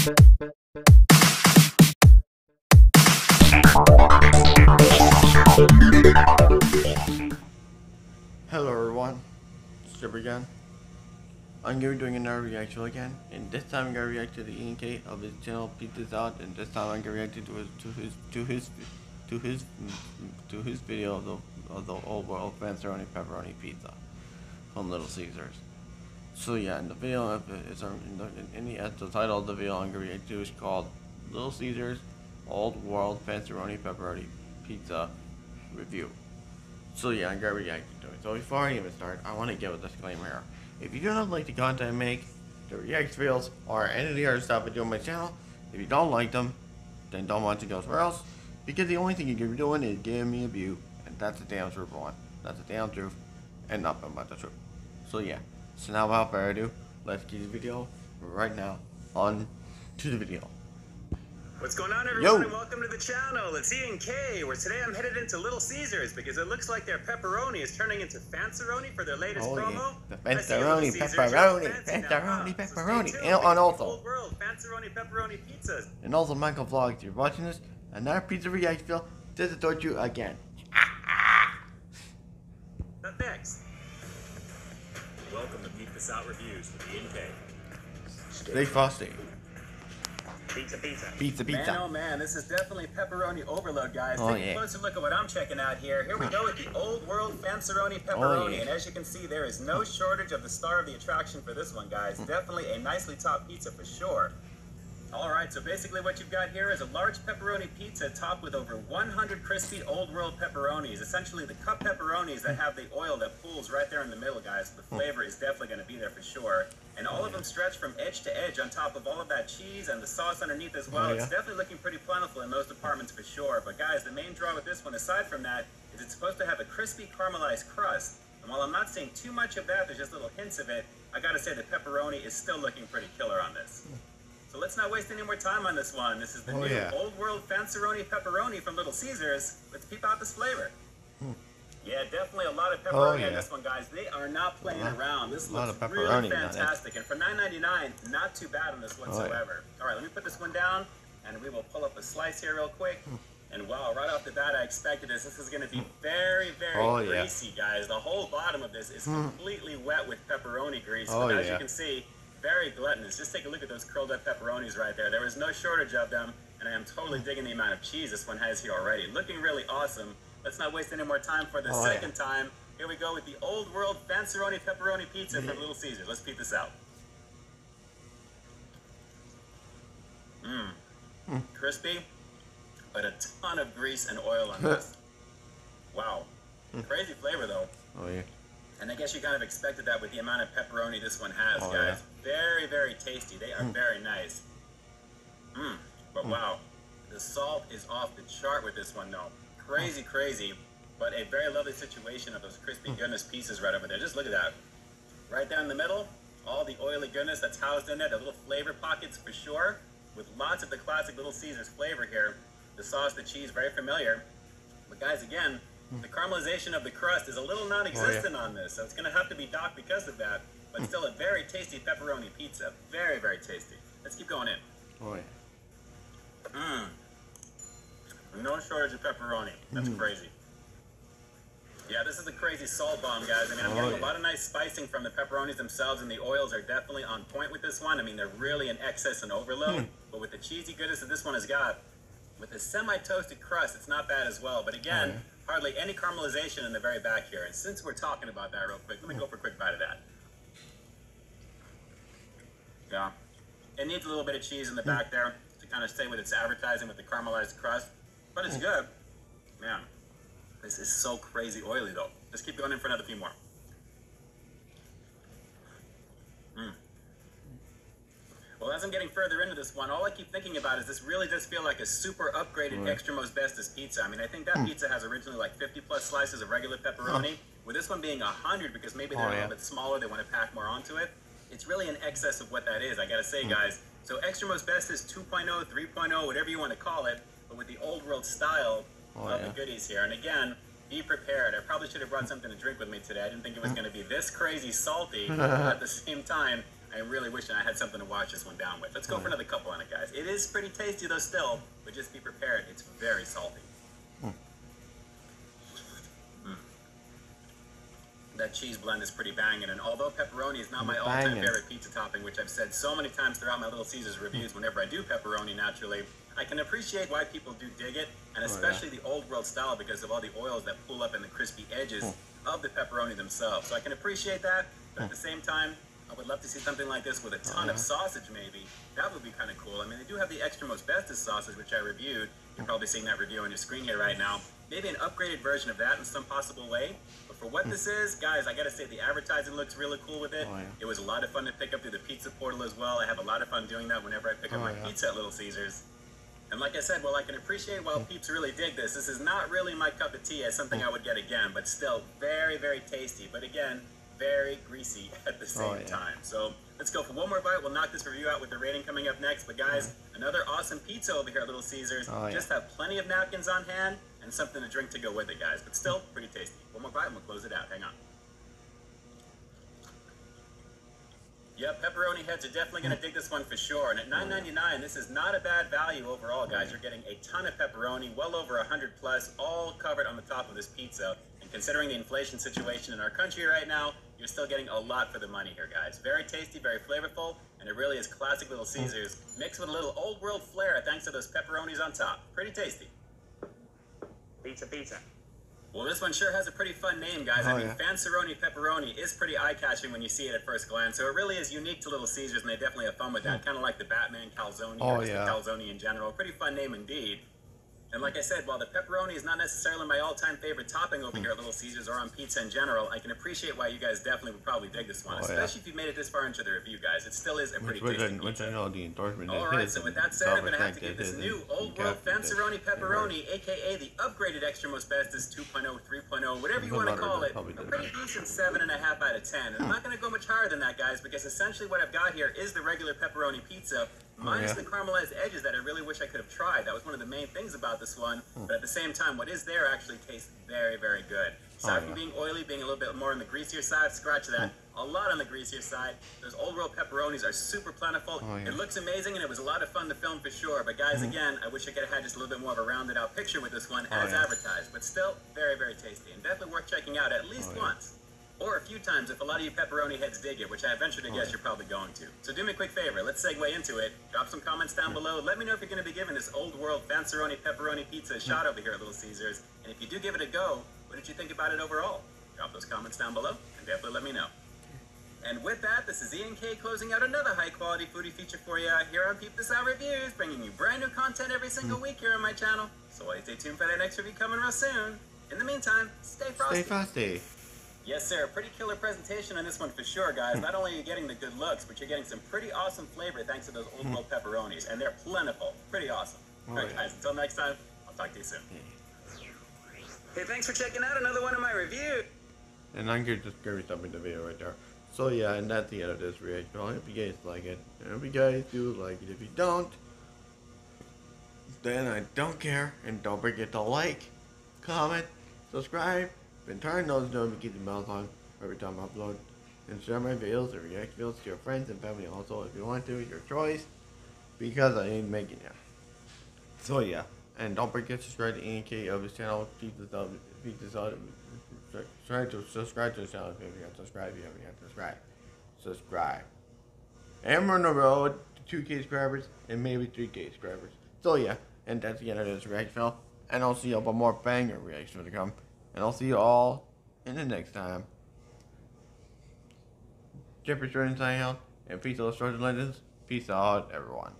Hello everyone, it's Jibber again. I'm gonna be doing another reaction again, and this time I'm gonna react to the Ian K of his channel Peep This Out, and this time I'm gonna react to his to his to his to his to his video of the of the old world pepperoni pizza from Little Caesars. So yeah, in the video of it is in the, in the, title of the video I'm gonna react to is called Little Caesars Old World Fanceroni pepperoni pizza review. So yeah, I'm gonna react to it. So before I even start, I want to give a disclaimer here. If you do not like the content I make, the react videos, or any of the other stuff I do on my channel, if you don't like them, then don't watch it go somewhere else. Because the only thing you can be doing is giving me a view, and that's the damn truth, one. That's the damn truth, and nothing but the truth. So yeah. So now without further ado, let's get the video right now on to the video. What's going on, everyone, Yo. and welcome to the channel. It's Ian K, where today I'm headed into Little Caesars because it looks like their pepperoni is turning into Fanceroni for their latest Oh, yeah. promo. The see Little Fanceroni, pepperoni, Fanceroni, pepperoni, and- because also- the Old world Fanceroni pepperoni pizzas. And also Michael Vlogs, if you're watching this, another pizza reaction video, this is you again. Up next. Welcome to Peep This Out Reviews with Ian K. Stay frosty. Pizza, pizza. Pizza, Man, oh man, this is definitely pepperoni overload, guys. Oh, Take yeah. a closer look at what I'm checking out here. Here we go with the old world Fanceroni pepperoni. Oh, yeah. And as you can see, there is no shortage of the star of the attraction for this one, guys. Hmm. Definitely a nicely topped pizza for sure. Right, so basically what you've got here is a large pepperoni pizza topped with over 100 crispy old world pepperonis. Essentially the cup pepperonis that have the oil that pools right there in the middle, guys. The flavor is definitely going to be there for sure. And all of them stretch from edge to edge on top of all of that cheese and the sauce underneath as well. Oh, yeah. It's definitely looking pretty plentiful in those departments for sure. But guys, the main draw with this one, aside from that, is it's supposed to have a crispy caramelized crust. And while I'm not seeing too much of that, there's just little hints of it. I gotta say the pepperoni is still looking pretty killer on this. So let's not waste any more time on this one. This is the Oh, new yeah. Old World Fanceroni Pepperoni from Little Caesars. Let's peep out this flavor. Yeah, definitely a lot of pepperoni Hmm. Oh, on this one, guys. They are not playing lot- around. This looks of really pepperoni fantastic. And for $9.99, not too bad on this Oh, yeah. whatsoever. All right, let me put this one down, and we will pull up a slice here real quick. Hmm. And wow, right off the bat, I expected this. This is going to be very, very Oh, yeah. greasy, guys. The whole bottom of this is completely wet with pepperoni grease. Oh, but as yeah. you can see, very gluttonous. Just take a look at those curled up pepperonis right there. There is no shortage of them, and I am totally mm. digging the amount of cheese this one has here already. Looking really awesome. Let's not waste any more time for the Oh, yeah. second time. Here we go with the old world Fanceroni pepperoni pizza from mm-hmm. Little Caesars. Let's peep this out. Mmm. Mm. Crispy, but a ton of grease and oil on this. Wow. Mm. Crazy flavor though. Oh yeah. And I guess you kind of expected that with the amount of pepperoni this one has, Oh, guys. Very, very tasty. They are hmm. very nice. Mmm. But hmm. wow, the salt is off the chart with this one, though. Crazy, hmm. crazy, but a very lovely situation of those crispy goodness pieces right over there. Just look at that. Right down the middle, all the oily goodness that's housed in there, the little flavor pockets for sure, with lots of the classic Little Caesars flavor here. The sauce, the cheese, very familiar. But guys, again, the caramelization of the crust is a little non-existent oh, on this, so it's going to have to be docked because of that. But still, a very tasty pepperoni pizza. Very, very tasty. Let's keep going in. Oh yeah. Mmm. No shortage of pepperoni. That's mm. crazy. Yeah, this is a crazy salt bomb, guys. I mean, I'm Oh, getting yeah. a lot of nice spicing from the pepperonis themselves, and the oils are definitely on point with this one. I mean, they're really in excess and overload. Hmm. But with the cheesy goodness that this one has got, with the semi-toasted crust, it's not bad as well. But again, Oh, yeah. Hardly any caramelization in the very back here. And since we're talking about that real quick, let me go for a quick bite of that. Yeah. It needs a little bit of cheese in the back there to kind of stay with its advertising with the caramelized crust. But it's good. Man, this is so crazy oily though. Just keep going in for another few more. Mm. Well, as I'm getting further into this one, all I keep thinking about is this really does feel like a super upgraded Right. extra most bestest pizza. I mean, I think that hmm. pizza has originally like 50 plus slices of regular pepperoni, with this one being 100 because maybe they're Oh, a little bit smaller, they want to pack more onto it. It's really in excess of what that is, I gotta say, hmm. guys. So extra most best is 2.0, 3.0, whatever you want to call it, but with the old world style Oh, of yeah. the goodies here. And again, be prepared. I probably should have brought something to drink with me today. I didn't think it was hmm. going to be this crazy salty. at the same time, I really wishing I had something to wash this one down with. Let's go for hmm. another couple on it, guys. It is pretty tasty though, still, but just be prepared. It's very salty. Mm. That cheese blend is pretty banging, and although pepperoni is not my all-time favorite pizza topping, which I've said so many times throughout my Little Caesars hmm. reviews, whenever I do pepperoni naturally, I can appreciate why people do dig it, and oh, yeah. especially the old world style because of all the oils that pull up in the crispy edges of the pepperoni themselves. So I can appreciate that, but at the same time, I would love to see something like this with a ton of uh-huh. sausage, maybe. That would be kind of cool. I mean, they do have the extra most bestest sausage, which I reviewed. You're probably seeing that review on your screen here right now. Maybe an upgraded version of that in some possible way. But for what hmm. this is, guys, I gotta say the advertising looks really cool with it. Oh, yeah. It was a lot of fun to pick up through the pizza portal as well. I have a lot of fun doing that whenever I pick up Oh, my yeah. pizza at Little Caesars. And like I said, while I can appreciate while hmm. peeps really dig this, this is not really my cup of tea as something hmm. I would get again, but still very, very tasty. But again, very greasy at the same Oh, yeah. time. So let's go for one more bite. We'll knock this review out with the rating coming up next. But guys, another awesome pizza over here at Little Caesars. Oh, yeah. Just have plenty of napkins on hand and something to drink to go with it, guys. But still pretty tasty. One more bite and we'll close it out. Hang on. Yep, pepperoni heads are definitely going to dig this one for sure. And at $9.99, this is not a bad value overall, guys. You're getting a ton of pepperoni, well over 100 plus, all covered on the top of this pizza. And considering the inflation situation in our country right now, you're still getting a lot for the money here, guys. Very tasty, very flavorful, and it really is classic Little Caesars, mixed with a little old world flair thanks to those pepperonis on top. Pretty tasty. Pizza, pizza. Well, this one sure has a pretty fun name, guys. Oh, I mean, yeah. Fanceroni Pepperoni is pretty eye-catching when you see it at first glance. So it really is unique to Little Caesars, and they definitely have fun with that. Hmm. Kind of like the Batman Calzone. Oh, or just yeah. the Calzone in general. Pretty fun name indeed. And like I said, while the pepperoni is not necessarily my all-time favorite topping over here at Little Caesars or on pizza in general, I can appreciate why you guys definitely would probably dig this one, Oh, yeah. especially if you made it this far into the review, guys. It still is a pretty Which, tasty which pizza. I know the endorsement All right, so with that said, I'm going to have to give this new. Old World. Fanceroni Pepperoni, aka the upgraded Extra Most Bestest 2.0, 3.0, whatever you want to matter, call it. probably A pretty decent 7.5 out of 10. And I'm not going to go much higher than that, guys, because essentially what I've got here is the regular pepperoni pizza. Minus yeah. the caramelized edges that I really wish I could have tried. That was one of the main things about this one. Hmm. But at the same time, what is there actually tastes very, very good. Aside Oh, from yeah. being oily, being a little bit more on the greasier side, scratch that. A lot on the greasier side. Those old world pepperonis are super plentiful. Oh, yeah. It looks amazing and it was a lot of fun to film for sure. But guys, again, I wish I could have had just a little bit more of a rounded out picture with this one. Oh, as advertised. But still, very, very tasty and definitely worth checking out at least Oh, once. Or a few times if a lot of you pepperoni heads dig it, which I venture to guess you're probably going to. So do me a quick favor, let's segue into it. Drop some comments down below. Let me know if you're going to be giving this old world Fanceroni pepperoni pizza a shot over here at Little Caesars. And if you do give it a go, what did you think about it overall? Drop those comments down below and definitely let me know. And with that, this is Ian K closing out another high quality foodie feature for you here on Peep This Out Reviews, bringing you brand new content every single Hmm. week here on my channel. So why stay tuned for that next review coming real soon. In the meantime, stay frosty. Stay frosty. Yes, sir. Pretty killer presentation on this one for sure, guys. Not only are you getting the good looks, but you're getting some pretty awesome flavor thanks to those old hmm. world pepperonis, and they're plentiful. Pretty awesome. Oh, All right, guys. Until next time, I'll talk to you soon. Hmm. Hey, thanks for checking out another one of my reviews. And I'm gonna just gonna be stopping the video right there. So yeah, and that's the end of this reaction. I hope you guys like it. And if you guys do like it, if you don't, then I don't care. And don't forget to like, comment, subscribe, and turn those notification bells on every time I upload. And share my videos or react videos to your friends and family also if you want to, it's your choice. Because I ain't making it. So yeah, and don't forget to subscribe to Ian K of his channel. Keep this up. Keep this up. Try to subscribe to the channel if you haven't subscribed. You haven't yet subscribe. Subscribe. And we're on the road to 2K subscribers and maybe 3K subscribers. So yeah, and that's the end of this reaction film. And I'll see you on more banger reactions to come. And I'll see you all in the next time. Jeffrey Jordan signing out. And peace out, Legends. Peace out, everyone.